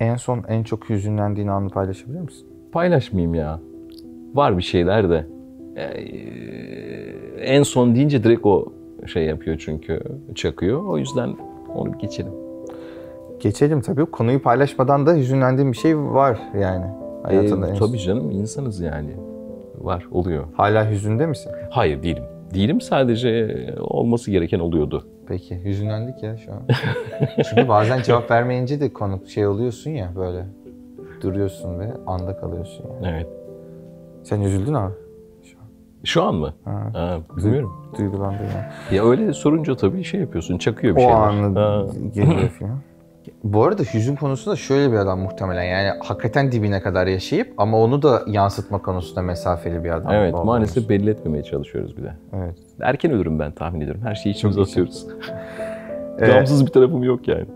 En son en çok hüzünlendiğin anı paylaşabilir misin? Paylaşmayayım ya. Var bir şeyler de. Ee, en son deyince direkt o şey yapıyor çünkü çakıyor. O yüzden onu geçelim. Geçelim tabii. Konuyu paylaşmadan da hüzünlendiğin bir şey var yani. Hayatında Ee, en son. tabii canım insanız yani. Var, oluyor. Hala hüzünde misin? Hayır değilim. Değilim sadece olması gereken oluyordu. Peki hüzünlendik ya şu an. Çünkü bazen cevap vermeyince de konu şey oluyorsun ya böyle. Duruyorsun ve anda kalıyorsun yani. Evet. Sen üzüldün abi. Şu an mı? Ha. Ha, bilmiyorum. Duygulandın yani. Ya öyle sorunca tabii şey yapıyorsun, çakıyor bir O şeyler. anı Ha. geliyor falan. Bu arada hüzün konusunda şöyle bir adam muhtemelen yani hakikaten dibine kadar yaşayıp ama onu da yansıtma konusunda mesafeli bir adam. Evet, olmuş. maalesef belli etmemeye çalışıyoruz bir de. Evet. Erken ölürüm ben tahmin ediyorum. Her şeyi içimize atıyoruz. Ee, Gamsız bir tarafım yok yani.